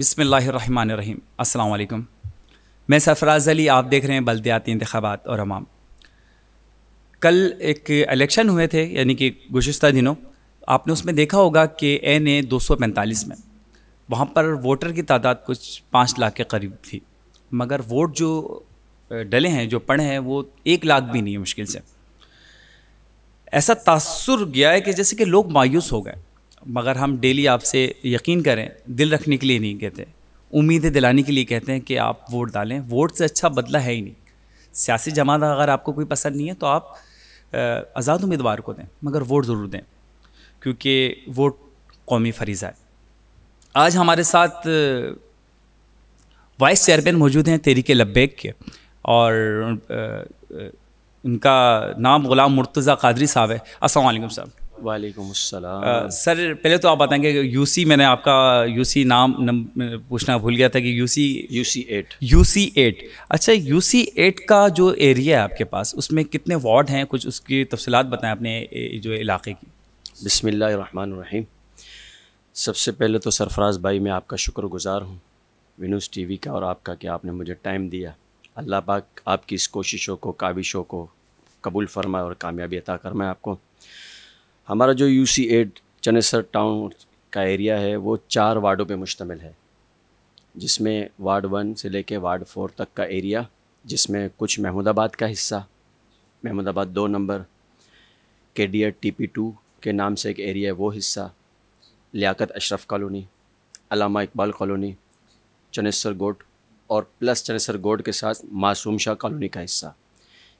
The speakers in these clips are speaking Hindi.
बिसमीम अल्लाम मैं सरफराज अली, आप देख रहे हैं बल्दियाती इंतबात और अमाम कल एक इलेक्शन हुए थे, यानी कि गुज्त दिनों। आपने उसमें देखा होगा कि एन ए दो सौ पैंतालीस में, वहाँ पर वोटर की तादाद कुछ पाँच लाख के करीब थी। मगर वोट जो डले हैं, जो पड़े हैं, वो एक लाख भी नहीं है मुश्किल से। ऐसा तासुर गया है कि जैसे कि लोग मायूस हो गए। मगर हम डेली आपसे यकीन करें, दिल रखने के लिए नहीं कहते। उम्मीदें दिलाने के लिए कहते हैं कि आप वोट डालें। वोट से अच्छा बदला है ही नहीं। सियासी जमात अगर आपको कोई पसंद नहीं है तो आप आज़ाद उम्मीदवार को दें, मगर वोट ज़रूर दें, क्योंकि वोट कौमी फरीज़ा है। आज हमारे साथ वाइस चेयरमैन मौजूद हैं तहरीक लब्बैक के, और उनका नाम ग़ुलाम मुर्तज़ा कादरी साहब है। अस्सलाम साहब। वालेकुम सर पहले तो आप बताएँगे यूसी मैंने आपका यूसी नाम पूछना भूल गया था कि UC UC eight UC eight अच्छा यूसी एट का जो एरिया है आपके पास उसमें कितने वार्ड हैं? कुछ उसकी तफसलत बताएँ अपने जो इलाके की। बिसमीम सबसे पहले तो सरफराज भाई मैं आपका शुक्रगुजार हूँ विनूस टीवी का और आपका कि आपने मुझे टाइम दिया। अल्लाह पाक आपकी इस कोशिशों को काविशों को कबूल फरमाए और कामयाबी अता करमाए आपको। हमारा जो U C eight Chanesar town का एरिया है, वो चार वार्डों पे मुश्तमिल है। जिसमें वार्ड वन से लेके वार्ड फोर तक का एरिया जिसमें कुछ महमूदाबाद का हिस्सा, महमूदाबाद दो नंबर के D add T P two के नाम से एक एरिया है, वो हिस्सा, लियाकत अशरफ कॉलोनी, अलामा इकबाल कॉलोनी चनेसर गोट और प्लस चनेसर गोट के साथ मासूम शाह कॉलोनी का हिस्सा।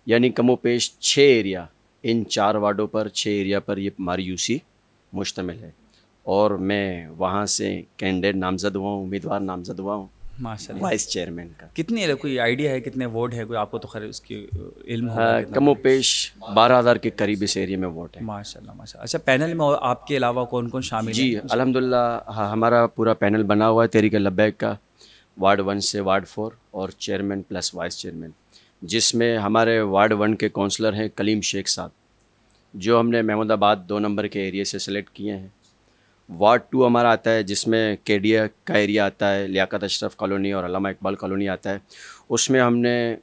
यानी कमोपेश छः एरिया इन चार वार्डों पर छः एरिया पर ये हमारी यूसी मुश्तमिल है। और मैं वहाँ से कैंडिडेट नामजद हुआ हूँ उम्मीदवार नामजद हुआ हूँ वाइस चेयरमैन का। कितने कोई आइडिया है कितने वोट है कोई आपको तो खैर उसकी इल्म हाँ, कमो पेश बारह हज़ार के करीब इस एरिया में वोट है। माशाल्लाह माशा अच्छा पैनल में आपके अलावा कौन कौन शामिल जी अल्हम्दुलिल्लाह हाँ हमारा पूरा पैनल बना हुआ है तहरीक लब्बैक का वार्ड वन से वार्ड फोर और चेयरमैन प्लस वाइस चेयरमैन। जिसमें हमारे वार्ड वन के काउंसलर हैं कलीम शेख साहब, जो हमने महमूदाबाद दो नंबर के एरिए से सेलेक्ट किए हैं। वार्ड टू हमारा आता है, जिसमें केडिया का एरिया आता है, लियाकत अशरफ कॉलोनी और अलामा इकबाल कॉलोनी आता है। उसमें हमने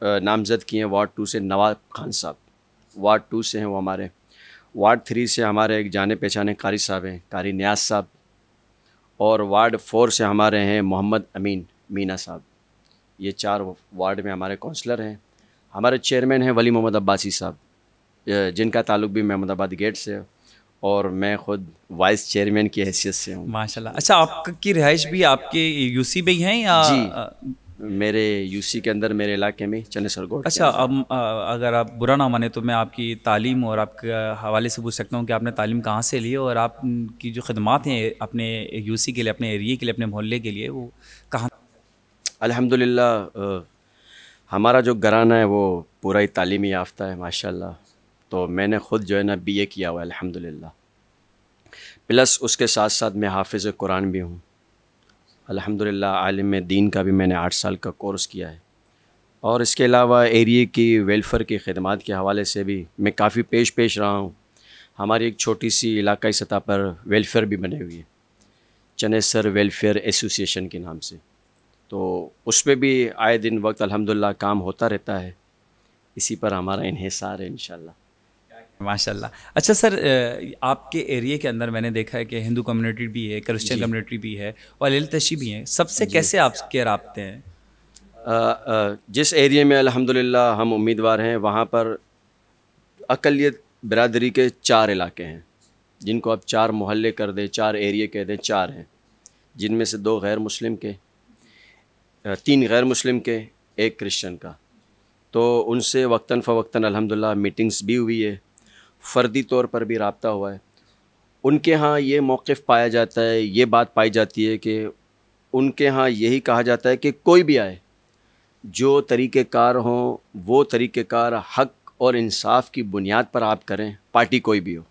नामज़द किए हैं वार्ड टू से नवाब खान साहब। वार्ड टू से हैं वो हमारे। वार्ड थ्री से हमारे एक जाने पहचाने कारी साहब हैं, कारी न्याज साहब। और वार्ड फोर से हमारे हैं मोहम्मद अमीन, मीना साहब। ये चार वार्ड में हमारे काउंसलर हैं। हमारे चेयरमैन हैं वली मोहम्मद अब्बासी साहब। जिनका ताल्लुक भी महमूदाबाद गेट से और मैं ख़ुद वाइस चेयरमैन की हैसियत से हूँ। माशाल्लाह। अच्छा आपकी रिहाइश भी आपके यूसी में ही हैं या जी। मेरे यूसी के अंदर मेरे इलाके में चनेसर गोड अच्छा अब अगर आप बुरा ना माने तो मैं आपकी तालीम और आपके हवाले से पूछ सकता हूँ कि आपने तालीम कहाँ से ली और आपकी जो खदमात हैं अपने यूसी के लिए अपने एरिए के लिए अपने मोहल्ले के लिए वो कहाँ अल्हम्दुलिल्लाह हमारा जो घराना है वो पूरा ही तालीमी याफ्ता है, माशाल्लाह। तो मैंने ख़ुद जो है ना बी ए किया हुआ है, अल्हम्दुलिल्लाह। प्लस उसके साथ साथ मैं हाफिज़ कुरान भी हूँ। अल्हम्दुलिल्लाह, आलिम दीन का भी मैंने आठ साल का कोर्स किया है। और इसके अलावा एरिए की वेलफेयर की खदमात के हवाले से भी मैं काफ़ी पेश पेश रहा हूँ। हमारी एक छोटी सी इलाकाई सतह पर वेलफेयर भी बने हुई है, चनेसर वेलफेयर एसोसिएशन के नाम से। तो उस पर भी आए दिन वक्त अल्हम्दुलिल्लाह काम होता रहता है। इसी पर हमारा इन्हेसार है इन माशाल्लाह। अच्छा सर आपके एरिया के अंदर मैंने देखा है कि हिंदू कम्युनिटी भी है क्रिश्चियन कम्युनिटी भी है और ललतशी भी हैं। सबसे कैसे आपके रबते हैं? जिस एरिया में अल्हम्दुलिल्लाह हम उम्मीदवार हैं वहाँ पर अकलियत बरदरी के चार इलाके हैं। जिनको आप चार मोहल्ले कर दें चार एरिए कह दें चार हैं। जिनमें से दो गैर मुस्लिम के तीन गैर मुस्लिम के, एक क्रिश्चियन का। तो उनसे वक्ता फ़वक्ता अलहमदिल्ला मीटिंग्स भी हुई है। फ़र्दी तौर पर भी रबता हुआ है। उनके यहाँ ये मौक़ पाया जाता है, ये बात पाई जाती है कि उनके यहाँ यही कहा जाता है कि कोई भी आए, जो तरीक़ेकार हों, वो तरीक़ेकार हक और इंसाफ की बुनियाद पर आप करें, पार्टी कोई भी हो।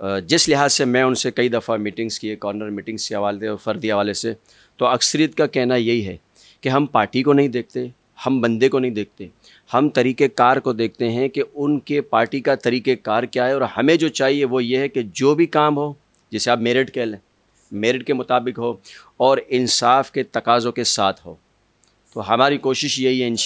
जिस लिहाज से मैं उनसे कई दफ़ा मीटिंग्स किए, कॉर्नर मीटिंग्स के हवाले और फ़र्दी हवाले से तो अक्सरियत का कहना यही है कि हम पार्टी को नहीं देखते हम बंदे को नहीं देखते। हम तरीक़े कार को देखते हैं कि उनके पार्टी का तरीक़े कार क्या है और हमें जो चाहिए वो ये है कि जो भी काम हो जैसे आप मेरिट कह लें मेरिट के मुताबिक हो और इंसाफ के तकाज़ों के साथ हो। तो हमारी कोशिश यही है इन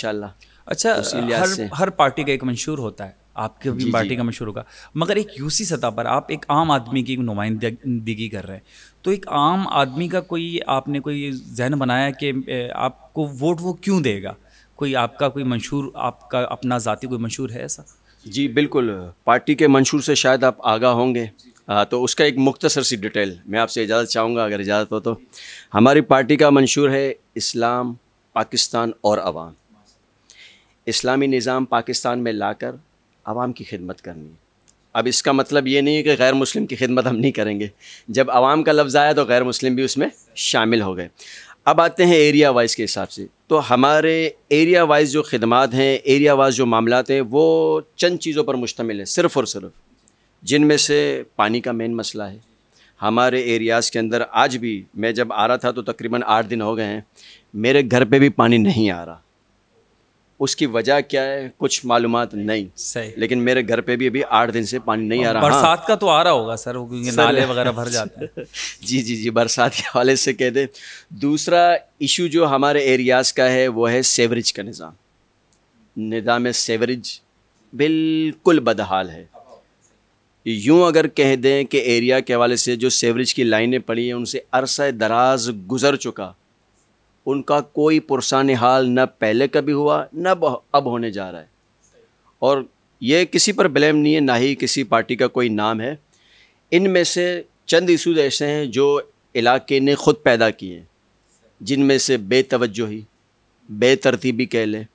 अच्छा हर हर पार्टी का एक मंशूर होता है। आपके भी पार्टी का मशहूर होगा। मगर एक यूसी सतह पर आप एक आम आदमी की नुमाइंदगी कर रहे हैं। तो एक आम आदमी का कोई आपने कोई जहन बनाया कि आपको वोट वो क्यों देगा? कोई आपका कोई मंशूर आपका अपना ज़ाती कोई मंशूर है ऐसा? जी बिल्कुल। पार्टी के मंशूर से शायद आप आगा होंगे। आ, तो उसका एक मुख्तसर सी डिटेल मैं आपसे इजाज़त चाहूँगा अगर इजाज़त हो तो। हमारी पार्टी का मंशूर है इस्लाम पाकिस्तान और अवाम। इस्लामी निज़ाम पाकिस्तान में लाकर आवाम की खिदमत करनी है। अब इसका मतलब ये नहीं है कि गैर मुस्लिम की खिदमत हम नहीं करेंगे। जब आवाम का लफ्ज़ आया तो गैर मुस्लिम भी उसमें शामिल हो गए। अब आते हैं एरिया वाइज के हिसाब से। तो हमारे एरिया वाइज जो खदमात हैं एरिया वाइज जो मामला हैं, वो चंद चीज़ों पर मुश्तमिल है, सिर्फ़ और सिर्फ़। जिनमें से पानी का मेन मसला है। हमारे एरियाज़ के अंदर आज भी मैं जब आ रहा था तो तकरीबन आठ दिन हो गए हैं। मेरे घर पे भी पानी नहीं आ रहा। उसकी वजह क्या है? कुछ मालूम नहीं। सही। लेकिन मेरे घर पे भी अभी आठ दिन से पानी नहीं आ रहा। बरसात हाँ। का तो आ रहा होगा सर क्योंकि नाले वगैरह भर जाते हैं। जी जी जी बरसात के हवाले से कह दे। दूसरा इशू जो हमारे एरियाज़ का है वो है सेवरेज का निज़ाम। निज़ाम सेवरेज बिल्कुल बदहाल है। यूँ अगर कह दें कि एरिया के हवाले से जो सेवरेज की लाइनें पड़ी हैं उनसे अरसा दराज गुज़र चुका। उनका कोई पुरसान हाल न पहले कभी हुआ, न अब होने जा रहा है। और ये किसी पर ब्लेम नहीं है, ना ही किसी पार्टी का कोई नाम है। इनमें से चंद इशूज ऐसे हैं जो इलाके ने ख़ुद पैदा किए हैं। जिनमें से बेतवजही बेतरतीबी कह लें,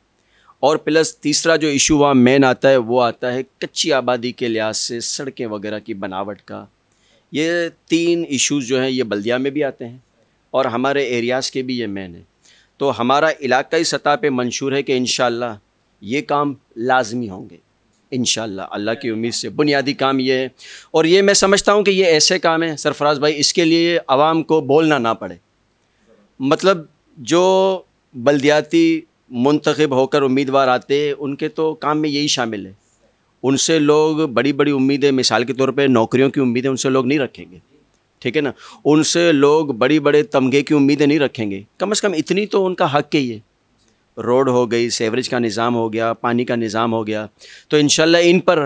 और प्लस तीसरा जो इशू वहाँ मेन आता है, वो आता है कच्ची आबादी के लिहाज से सड़कें वगैरह की बनावट का। ये तीन इश्यूज़ जो हैं, ये बल्दिया में भी आते हैं। और हमारे एरियाज़ के भी ये मैन है। तो हमारा इलाकई सतह पे मंशूर है कि इन ये काम लाजमी होंगे। इन अल्लाह की उम्मीद से। बुनियादी काम ये है। और ये मैं समझता हूँ कि ये ऐसे काम हैं, सरफराज भाई, इसके लिए आवाम को बोलना ना पड़े। मतलब जो बल्दियाती मंतखब होकर उम्मीदवार आते हैं, उनके तो काम में यही शामिल है। उनसे लोग बड़ी बड़ी उम्मीदें, मिसाल के तौर पे नौकरियों की उम्मीदें उनसे लोग नहीं रखेंगे। ठीक है ना? उनसे लोग बड़ी बड़े तमगे की उम्मीदें नहीं रखेंगे। कम से कम इतनी तो उनका हक ही है। रोड हो गई, सेवरेज का निज़ाम हो गया, पानी का निज़ाम हो गया। तो इन इन पर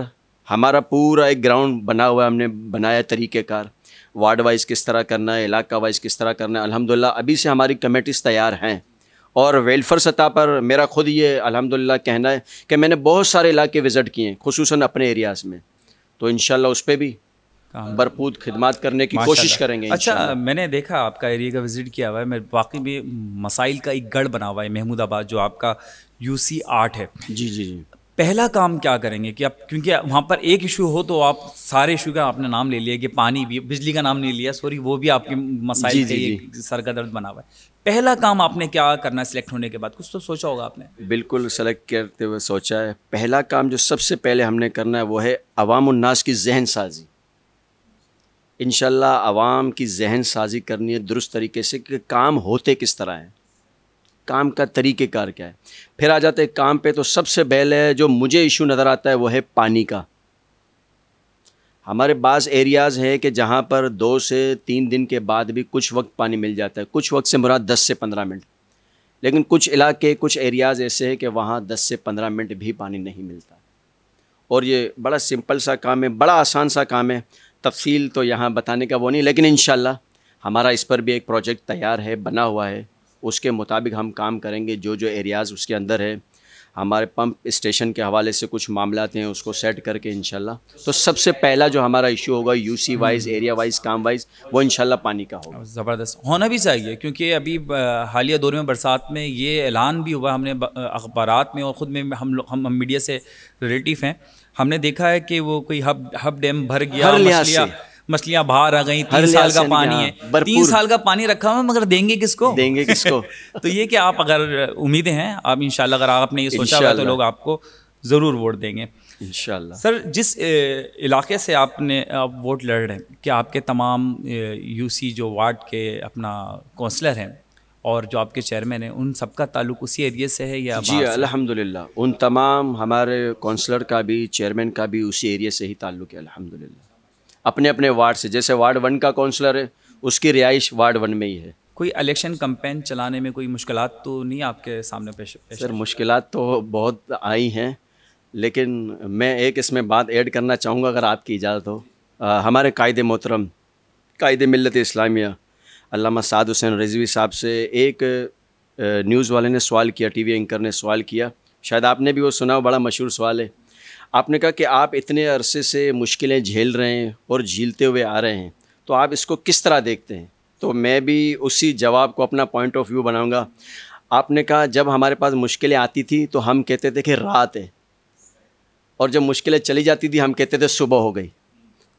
हमारा पूरा एक ग्राउंड बना हुआ हमने बनाया तरीक़ेकार। वार्ड वाइज किस तरह करना है, इलाका वाइज किस तरह करना है, अल्हम्दुलिल्लाह अभी से हमारी कमेटीज़ तैयार हैं। और वेलफेयर सतह पर मेरा ख़ुद ये अल्हम्दुलिल्लाह कहना है कि मैंने बहुत सारे इलाके विज़िट किए हैं खसूस अपने एरियाज़ में। तो इन उस पर भी भरपूर खिदमत करने की कोशिश करेंगे अच्छा मैंने देखा आपका एरिया का विज़िट किया हुआ है मैं वाकई में मसाइल का एक गढ़ बना हुआ है महमूदाबाद जो आपका यू सी आर्ट है। जी जी जी। पहला काम क्या करेंगे कि आप क्योंकि वहाँ पर एक इशू हो तो आप सारे इशू का आपने नाम ले लिया कि पानी भी बिजली का नाम नहीं लिया सॉरी वो भी आपके मसाइल के सर का दर्द बना हुआ है। पहला काम आपने क्या करना है सिलेक्ट होने के बाद? कुछ तो सोचा होगा आपने। बिल्कुल सेलेक्ट करते हुए सोचा है। पहला काम जो सबसे पहले हमने करना है वो है अवाम उन्नास की जहन साजी। इन आवाम की जहन साजी करनी है, दुरुस्त तरीके से कि काम होते किस तरह हैं। काम का तरीक़ेकार क्या है? फिर आ जाते हैं काम पे तो सबसे पहले जो मुझे इशू नज़र आता है वो है पानी का। हमारे बाज़ एरियाज़ है कि जहाँ पर दो से तीन दिन के बाद भी कुछ वक्त पानी मिल जाता है। कुछ वक्त से मुराद दस से पंद्रह मिनट। लेकिन कुछ इलाके, कुछ एरियाज़ ऐसे हैं कि वहाँ दस से पंद्रह मिनट भी पानी नहीं मिलता। और ये बड़ा सिंपल सा काम है, बड़ा आसान सा काम है। तफसील तो यहाँ बताने का वो नहीं, लेकिन इन हमारा इस पर भी एक प्रोजेक्ट तैयार है, बना हुआ है। उसके मुताबिक हम काम करेंगे, जो जो एरियाज़ उसके अंदर है। हमारे पंप स्टेशन के हवाले से कुछ मामला हैं, उसको सेट करके इन तो सबसे पहला जो हमारा इशू होगा यूसी वाइज एरिया वाइज काम वाइज वो इन पानी का होगा। ज़बरदस्त। होना भी चाहिए, क्योंकि अभी हालिया दौर में, बरसात में ये ऐलान भी हुआ, हमने अखबार में और ख़ुद में हम हम मीडिया से रिलेटिव हैं। हमने देखा है कि वो कोई हब हब डैम भर गया मछलियाँ मछलियाँ बाहर आ गई तीन साल का पानी है। तीन साल का पानी रखा हुआ मगर देंगे किसको? देंगे किसको? तो ये कि आप अगर उम्मीदें हैं आप इंशाल्लाह अगर आपने ये सोचा हुआ तो लोग आपको ज़रूर वोट देंगे। इंशाल्लाह। सर जिस इलाके से आपने आप वोट लड़ रहे हैं कि आपके तमाम यूसी जो वार्ड के अपना काउंसलर हैं और जो आपके चेयरमैन हैं उन सबका ताल्लुक उसी एरिए से है या जी अल्हम्दुलिल्लाह। उन तमाम हमारे काउंसलर का भी चेयरमैन का भी उसी एरिए से ही ताल्लुक है अल्हम्दुलिल्लाह। अपने अपने वार्ड से जैसे वार्ड वन का काउंसलर है उसकी रिहाइश वार्ड वन में ही है। कोई इलेक्शन कंपेन चलाने में कोई मुश्किल तो नहीं आपके सामने पेश, सर मुश्किल तो बहुत आई हैं लेकिन मैं एक इसमें बात ऐड करना चाहूँगा अगर आपकी इजाज़त हो। आ, हमारे कायद मोहतरम कायद मिलत इस्लामिया अल्लामा साद हुसैन रिजवी साहब से एक न्यूज़ वाले ने सवाल किया, टीवी एंकर ने सवाल किया। शायद आपने भी वो सुना हो, बड़ा मशहूर सवाल है। आपने कहा कि आप इतने अरसे से मुश्किलें झेल रहे हैं और झीलते हुए आ रहे हैं तो आप इसको किस तरह देखते हैं? तो मैं भी उसी जवाब को अपना पॉइंट ऑफ़ व्यू बनाऊँगा। आपने कहा, जब हमारे पास मुश्किलें आती थी तो हम कहते थे कि रात है। और जब मुश्किलें चली जाती थी, हम कहते थे सुबह हो गई।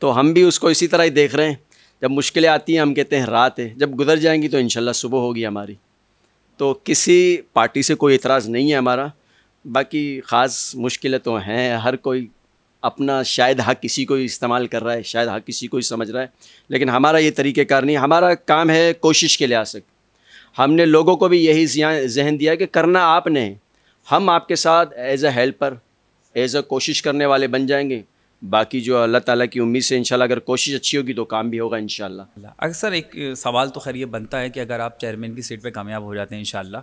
तो हम भी उसको इसी तरह ही देख रहे हैं। जब मुश्किलें आती हैं, हम कहते हैं, रात है। जब गुजर जाएँगी तो इन सुबह होगी हमारी। तो किसी पार्टी से कोई इतराज़ नहीं है हमारा। बाकी ख़ास मुश्किलें तो हैं। हर कोई अपना शायद हक किसी को इस्तेमाल कर रहा है, शायद हक किसी को समझ रहा है। लेकिन हमारा ये तरीक़ेकार नहीं। हमारा काम है कोशिश के लिहाज से। हमने लोगों को भी यही जहन दिया कि करना आपने। हम आपके साथ as a helper, as a कोशिश करने वाले बन जाएँगे। बाकी जो अल्लाह ताला की उम्मीद से इंशाल्लाह अगर कोशिश अच्छी होगी तो काम भी होगा इंशाल्लाह। अक्सर एक सवाल तो खैर ये बनता है कि अगर आप चेयरमैन की सीट पे कामयाब हो जाते हैं इंशाल्लाह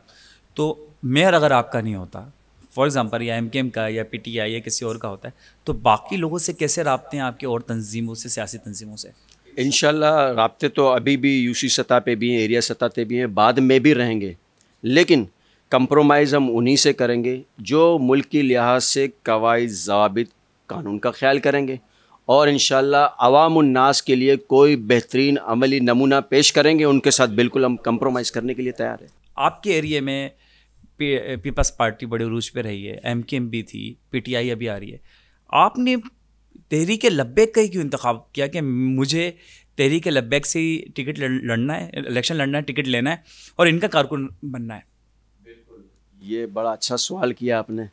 तो मेयर अगर आपका नहीं होता फॉर एग्ज़ाम्पल या एम का या पी टी आई या किसी और का होता है तो बाकी लोगों से कैसे रबते हैं आपके और तंजीमों से सियासी तंजीमों से? इन रबते तो अभी भी यूसी सतह पे भी हैं एरिया सतह पे भी हैं बाद में भी रहेंगे। लेकिन कंप्रोमाइज़ हम उन्हीं से करेंगे जो मुल्क की लिहाज से कवायद जवाबित कानून का ख्याल करेंगे। और इन अवामनास के लिए कोई बेहतरीन अमली नमूना पेश करेंगे। उनके साथ बिल्कुल हम कंप्रोमाइज़ करने के लिए तैयार हैं। आपके एरिए में पीपल्स पार्टी बड़े उरूज पे रही है एम के एम भी थी पी टी आई अभी आ रही है। आपने तहरीक लब्बैक का ही क्यों इंतखब किया कि मुझे तहरीक लब्बैक से ही टिकट लड़ना है इलेक्शन लड़ना है टिकट लेना है और इनका कारकुन बनना है? बिल्कुल। ये बड़ा अच्छा सवाल किया आपने।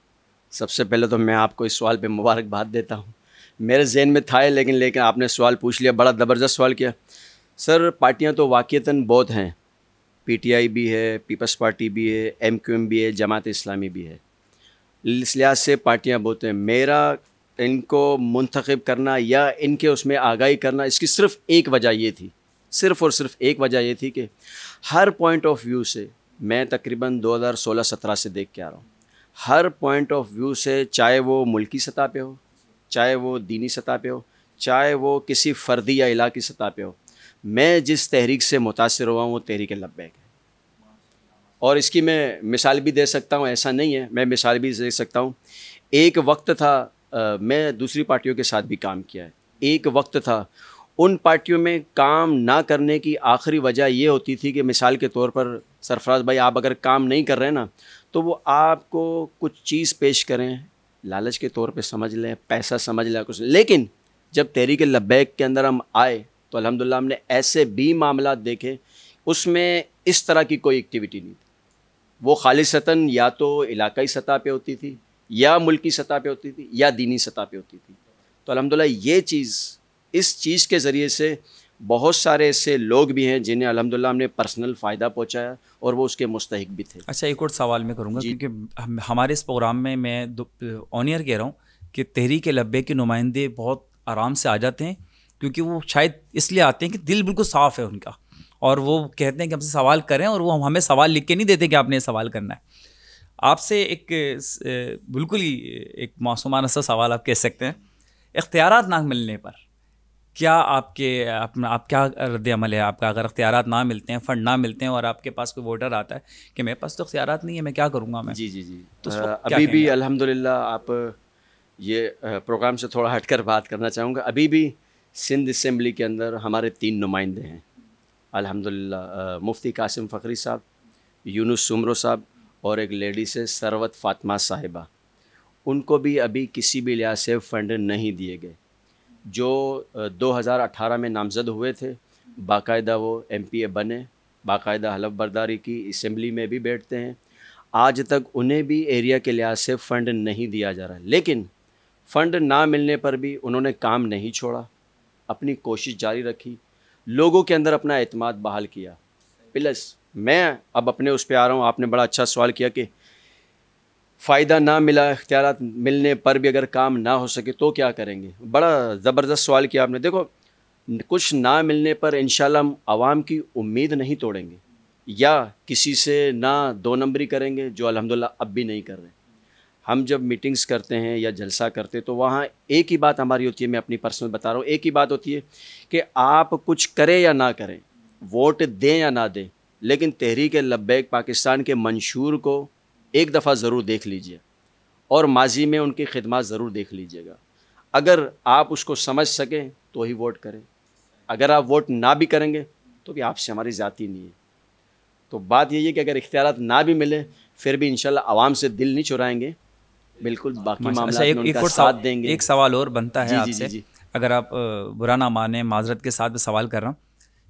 सबसे पहले तो मैं आपको इस सवाल पे मुबारकबाद देता हूँ। मेरे जहन में था लेकिन लेकिन आपने सवाल पूछ लिया, बड़ा ज़बरदस्त सवाल किया। सर, पार्टियाँ तो वाक़ता बहुत हैं। पीटीआई भी है, पीपल्स पार्टी भी है, एमक्यूएम भी है, जमात इस्लामी भी है। इस लिहाज से पार्टियाँ बहुत हैं। मेरा, इनको मंतखब करना या इनके उसमें आगाही करना, इसकी सिर्फ़ एक वजह ये थी, सिर्फ़ और सिर्फ़ एक वजह ये थी कि हर पॉइंट ऑफ़ व्यू से मैं तकरीबन 2016-17 से देख के आ रहा हूँ। हर पॉइंट ऑफ़ व्यू से चाहे वो मुल्की सतह पे हो चाहे वो दीनी सतह पे हो चाहे वो किसी फ़र्दी या इलाकी सतह पे हो मैं जिस तहरीक से मुतासर हुआ हूँ वो तहरीक लब्बैक है। और इसकी मैं मिसाल भी दे सकता हूँ ऐसा नहीं है मैं मिसाल भी दे सकता हूँ। एक वक्त था आ, मैं दूसरी पार्टियों के साथ भी काम किया है। एक वक्त था उन पार्टियों में काम ना करने की आखिरी वजह ये होती थी कि मिसाल के तौर पर सरफराज भाई आप अगर काम नहीं कर रहे ना तो वो आपको कुछ चीज़ पेश करें, लालच के तौर पे समझ लें, पैसा समझ लें, कुछ लेकिन जब तहरीक लब्बैक के अंदर हम आए तो अलहमदिल्ला हमने ऐसे भी मामला देखे, उसमें इस तरह की कोई एक्टिविटी नहीं थी। वो खालिशतन या तो इलाकई सतह पे होती थी, या मुल्की सतह पे होती थी, या दीनी सतह पे होती थी। तो अलहमदिल्ला ये चीज़, इस चीज़ के ज़रिए से बहुत सारे ऐसे लोग भी हैं जिन्हें अलहमदिल्ला हमने पर्सनल फ़ायदा पहुँचाया और वो उसके मुस्तक भी थे। अच्छा एक और सवाल मैं करूँगा क्योंकि हमारे इस प्रोग्राम में मैं ऑनियर कह रहा हूँ कि तहरीक लब्बे के नुमाइंदे बहुत आराम से आ जाते हैं क्योंकि वो शायद इसलिए आते हैं कि दिल बिल्कुल साफ़ है उनका और वो कहते हैं कि हमसे सवाल करें और वो हमें सवाल लिख के नहीं देते कि आपने सवाल करना है। आपसे एक बिल्कुल ही एक मासूमाना सा सवाल आप कह सकते हैं इख्तियार ना मिलने पर। क्या आपके अपना आप क्या रद्द अमल है? आपका अगर अख्तियार ना मिलते हैं फ़ंड ना मिलते हैं और आपके पास कोई वोटर आता है कि मेरे पास तो अख्तियार नहीं है मैं क्या करूँगा मैं? जी जी जी। तो अभी भी अल्हम्दुलिल्लाह आप ये प्रोग्राम से थोड़ा हटकर बात करना चाहूँगा। अभी भी सिंध असम्बली के अंदर हमारे तीन नुमाइंदे हैं। अल्हम्दुलिल्लाह मुफ्ती कासिम फ़खरी साहब यूनुस सुमरो साहब और एक लेडी से सरवत फातमा साहिबा। उनको भी अभी किसी भी लिहाज से फ़ंड नहीं दिए गए। जो 2018 में नामज़द हुए थे, बाकायदा वो एमपीए बने, बाकायदा हलफ बर्दारी की इसम्बली में भी बैठते हैं। आज तक उन्हें भी एरिया के लिहाज से फ़ंड नहीं दिया जा रहा लेकिन फ़ंड ना मिलने पर भी उन्होंने काम नहीं छोड़ा, अपनी कोशिश जारी रखी, लोगों के अंदर अपना अतमाद बहाल किया। प्लस मैं अब अपने उस पर आ रहा हूँ, आपने बड़ा अच्छा सवाल किया कि फ़ायदा ना मिला इख्तियार मिलने पर भी अगर काम ना हो सके तो क्या करेंगे? बड़ा ज़बरदस्त सवाल किया आपने। देखो, कुछ ना मिलने पर इन हम आवाम की उम्मीद नहीं तोड़ेंगे। या किसी से ना दो नंबरी करेंगे, जो अलहमदिल्ला अब भी नहीं कर रहे। हम जब मीटिंग्स करते हैं या जलसा करते तो वहाँ एक ही बात हमारी होती है, मैं अपनी पर्सनल बता रहा हूँ, एक ही बात होती है कि आप कुछ करें या ना करें, वोट दें या ना दें, लेकिन तहरीक लब्बैक पाकिस्तान के मंशूर को एक दफ़ा ज़रूर देख लीजिए और माजी में उनकी खिदमत ज़रूर देख लीजिएगा। अगर आप उसको समझ सकें तो ही वोट करें। अगर आप वोट ना भी करेंगे तो भी आपसे हमारी ज़ाती नहीं है। तो बात यही है कि अगर इख्तियार ना भी मिले फिर भी इंशाल्लाह आवाम से दिल नहीं चुराएँगे। बिल्कुल बाकी मामला अच्छा, एक, एक और साथ देंगे। एक सवाल और बनता है आपसे। अगर आप बुरा ना माने माजरत के साथ सवाल कर रहा हूँ।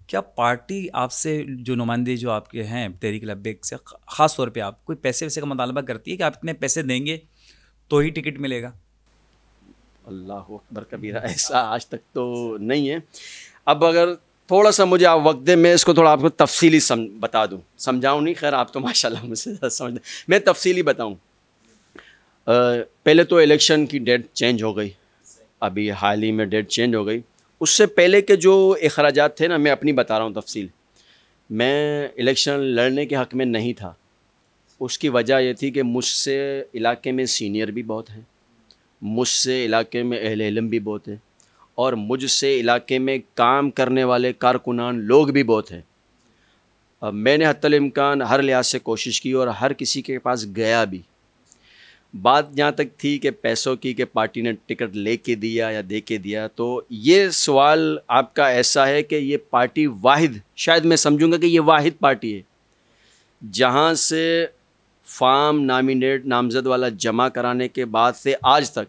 क्या पार्टी आपसे, जो नुमाइंदे जो आपके हैं तहरीक लब्बेक से ख़ास तौर पे आप, कोई पैसे वैसे का मुतालबा करती है कि आप इतने पैसे देंगे तो ही टिकट मिलेगा? अल्लाह अकबर कबीरा, ऐसा आज तक तो नहीं है। अब अगर थोड़ा सा मुझे आप वक्त दें, मैं इसको थोड़ा आपको तफसीली सम, बता दूँ। समझाऊँ नहीं? खैर, आप तो माशाल्लाह मुझसे समझ मैं तफसीली बताऊँ। पहले तो इलेक्शन की डेट चेंज हो गई। अभी हाल ही में डेट चेंज हो गई। उससे पहले के जो अखराज थे ना, मैं अपनी बता रहा हूँ तफसील। मैं इलेक्शन लड़ने के हक़ में नहीं था। उसकी वजह यह थी कि मुझसे इलाके में सीनियर भी बहुत हैं, मुझसे इलाके में अहल इलम भी बहुत है और मुझसे इलाके में काम करने वाले कारकुनान लोग भी बहुत हैं। मैंने हतमकान हर लिहाज से कोशिश की और हर किसी के पास गया भी। बात जहाँ तक थी कि पैसों की कि पार्टी ने टिकट ले के दिया या दे के दिया तो ये सवाल आपका ऐसा है कि ये पार्टी वाहिद, शायद मैं समझूँगा कि ये वाहिद पार्टी है, जहाँ से फार्म नामिनेट नामजद वाला जमा कराने के बाद से आज तक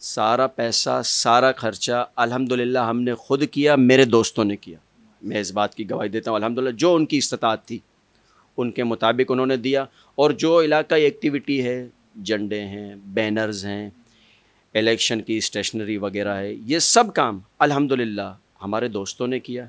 सारा पैसा, सारा खर्चा अल्हम्दुलिल्लाह हमने ख़ुद किया, मेरे दोस्तों ने किया। मैं इस बात की गवाही देता हूँ, अल्हम्दुलिल्लाह, जो उनकी इस्तात थी, उनके मुताबिक उन्होंने दिया। और जो इलाकाई एक्टिविटी है झंडे हैं बैनर्स हैं इलेक्शन की स्टेशनरी वगैरह है ये सब काम अल्हम्दुलिल्लाह हमारे दोस्तों ने किया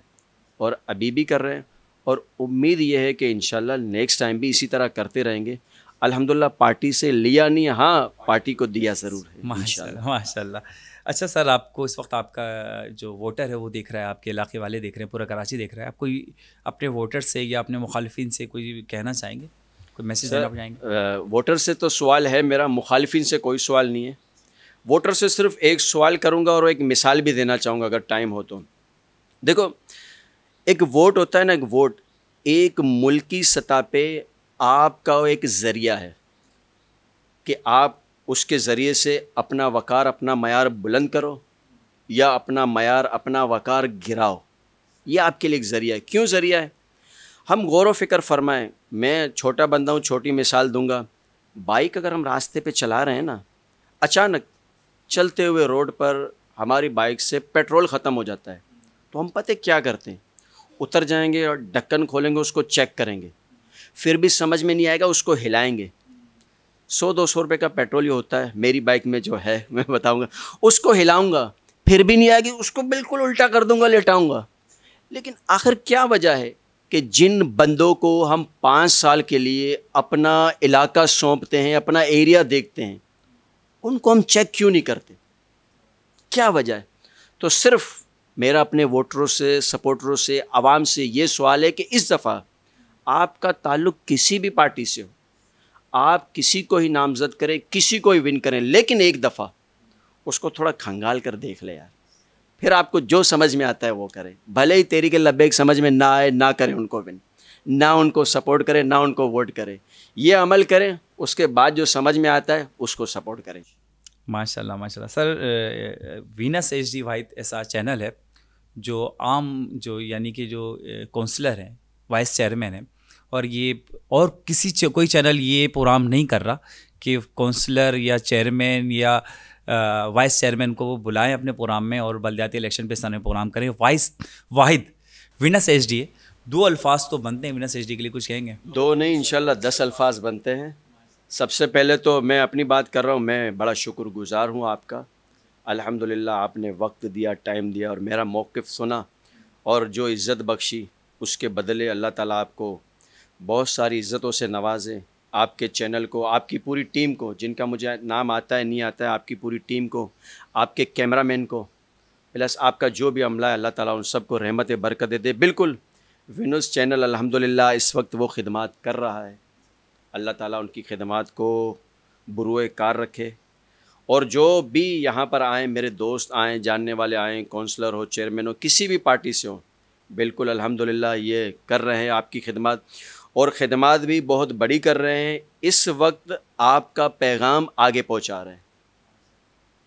और अभी भी कर रहे हैं और उम्मीद ये है कि इन नेक्स्ट टाइम भी इसी तरह करते रहेंगे। अल्हम्दुलिल्लाह पार्टी से लिया नहीं हाँ पार्टी को दिया ज़रूर है माशाल्लाह अच्छा सर आपको इस वक्त आपका जो वोटर है वो देख रहा है आपके इलाके वाले देख रहे हैं पूरा कराची देख रहा है। आप कोई अपने वोटर से या अपने मुखालफी से कोई कहना चाहेंगे? कोई मैसेज देना चाहेंगे वोटर से तो सवाल है मेरा मुखालफी से कोई सवाल नहीं है। वोटर से सिर्फ़ एक सवाल करूँगा और एक मिसाल भी देना चाहूँगा अगर टाइम हो तो। देखो एक वोट होता है ना एक वोट एक मुल्की सतह पे आपका एक ज़रिया है कि आप उसके ज़रिए से अपना वक़ार अपना मैार बुलंद करो या अपना मैार अपना वक़ार गिराओ। ये आपके लिए एक ज़रिया है। क्यों ज़रिया है? हम गौर व फ़िक्र फरमाएँ, मैं छोटा बंदा हूँ, छोटी मिसाल दूँगा। बाइक अगर हम रास्ते पे चला रहे हैं ना, अचानक चलते हुए रोड पर हमारी बाइक से पेट्रोल ख़त्म हो जाता है। तो हम पता क्या करते हैं? उतर जाएँगे और ढक्कन खोलेंगे, उसको चेक करेंगे। फिर भी समझ में नहीं आएगा, उसको हिलाएँगे। सौ दो सौ रुपये का पेट्रोल ही होता है, मेरी बाइक में जो है, मैं बताऊँगा। उसको हिलाऊँगा, फिर भी नहीं आएगी, उसको बिल्कुल उल्टा कर दूँगा, लेटाऊँगा। लेकिन आखिर क्या वजह है? कि जिन बंदों को हम पाँच साल के लिए अपना इलाका सौंपते हैं, अपना एरिया देखते हैं, उनको हम चेक क्यों नहीं करते? क्या वजह है? तो सिर्फ़ मेरा अपने वोटरों से, सपोर्टरों से, आवाम से ये सवाल है कि इस दफ़ा आपका ताल्लुक किसी भी पार्टी से हो, आप किसी को ही नामजद करें, किसी को ही विन करें, लेकिन एक दफ़ा उसको थोड़ा खंगाल कर देख ले यार। फिर आपको जो समझ में आता है वो करें। भले ही तेरी के लब्बेक समझ में ना आए, ना करें उनको विन ना उनको सपोर्ट करें, ना उनको वोट करें। ये अमल करें, उसके बाद जो समझ में आता है, उसको सपोर्ट करें। माशाल्लाह माशाल्लाह। Sir Venus H D white ऐसा चैनल है, जो आम, जो यानी कि जो काउंसलर हैं वाइस चेयरमैन हैं, और ये और किसी कोई चैनल ये प्रोग्राम नहीं कर रहा कि काउंसलर या चेयरमैन या वाइस चेयरमैन को वो बुलाएँ अपने प्रोग्राम में और बलदियाती इलेक्शन पे सामने प्रोग्राम करें। वाइस वाहिद विनस एच दो अल्फाज तो बनते हैं विनस एच डी के लिए कुछ कहेंगे? दो नहीं, इंशाल्लाह दस अल्फाज बनते हैं। सबसे पहले तो मैं अपनी बात कर रहा हूँ, मैं बड़ा शुक्रगुजार हूँ आपका। अल्हम्दुलिल्लाह, आपने वक्त दिया टाइम दिया और मेरा मौक़ सुना और जो इज़्ज़त बख्शी, उसके बदले अल्लाह ताला आपको बहुत सारी इज़्ज़तों से नवाजें। आपके चैनल को, आपकी पूरी टीम को, जिनका मुझे नाम आता है, नहीं आता है, आपकी पूरी टीम को, आपके कैमरामैन को, प्लस आपका जो भी अमला है, अल्लाह ताला उन सबको रहमत बरकत दे बिल्कुल, विनूस चैनल, अल्हम्दुलिल्लाह, इस वक्त वो खिदमत कर रहा है। अल्लाह ताला उनकी खिदमत को बुरुए कार रखे। और जो भी यहाँ पर आएँ, मेरे दोस्त आएँ, जानने वाले आएँ काउंसलर हो चेयरमैन हो, किसी भी पार्टी से हो, बिल्कुल, अल्हम्दुलिल्लाह, ये कर रहे हैं आपकी खिदमत। और ख़दमात भी बहुत बड़ी कर रहे हैं। इस वक्त आपका पैगाम आगे पहुँचा रहे हैं।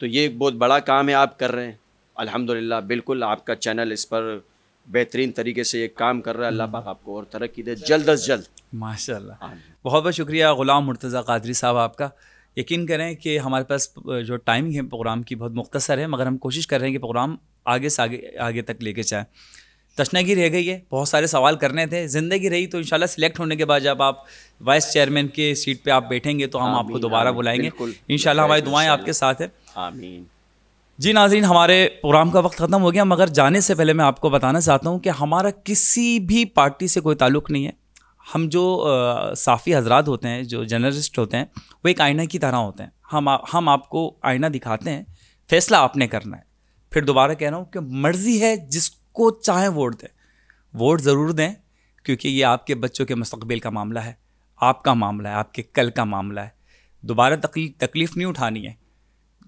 तो ये एक बहुत बड़ा काम है आप कर रहे हैं। अल्हम्दुलिल्लाह बिल्कुल आपका चैनल इस पर बेहतरीन तरीके से ये काम कर रहा है। अल्लाह पाक आपको और तरक्की दे। जल्द अज जल्द। माशाल्लाह। बहुत बहुत शुक्रिया ग़ुलाम मुर्तज़ा कादरी साहब आपका। यकीन करें कि हमारे पास जो टाइमिंग है प्रोग्राम की बहुत मुख्तसर है मगर हम कोशिश कर रहे हैं कि प्रोग्राम आगे से आगे आगे तक लेके जाएँ। तशनगी रह गई है बहुत सारे सवाल करने थे। ज़िंदगी रही तो इंशाल्लाह सिलेक्ट होने के बाद जब आप वाइस चेयरमैन के सीट पे आप बैठेंगे तो हम आपको दोबारा बुलाएँगे। इंशाल्लाह हमारी दुआएँ आपके साथ है। आमीन। जी नाजरीन हमारे प्रोग्राम का वक्त ख़त्म हो गया मगर जाने से पहले मैं आपको बताना चाहता हूँ कि हमारा किसी भी पार्टी से कोई ताल्लुक़ नहीं है। हम जो साफ़ी हजरात होते हैं जो जर्नलिस्ट होते हैं वो एक आईना की तरह होते हैं। हम आ, हम आपको आईना दिखाते हैं फैसला आपने करना है। फिर दोबारा कह रहा हूँ कि मर्ज़ी है जिसको चाहें वोट दें। वोट ज़रूर दें, क्योंकि ये आपके बच्चों के मुस्तबिल का मामला है, आपका मामला है, आपके कल का मामला है। दोबारा तकलीफ़ तकलीफ़ नहीं उठानी है।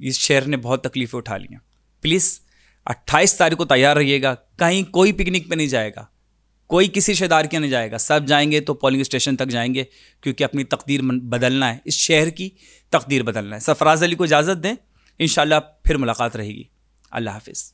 इस शहर ने बहुत तकलीफ़ें उठा ली हैं। प्लीज़, अट्ठाईस तारीख को तैयार रहिएगा, कहीं कोई पिकनिक पे नहीं जाएगा, कोई किसी रिश्तेदार के नहीं जाएगा। सब जाएँगे तो पोलिंग स्टेशन तक जाएँगे, क्योंकि अपनी तकदीर बदलना है। इस शहर की तकदीर बदलना है। सरफराज अली को इजाज़त दें इन फिर मुलाकात रहेगी। अल्लाह हाफिज़।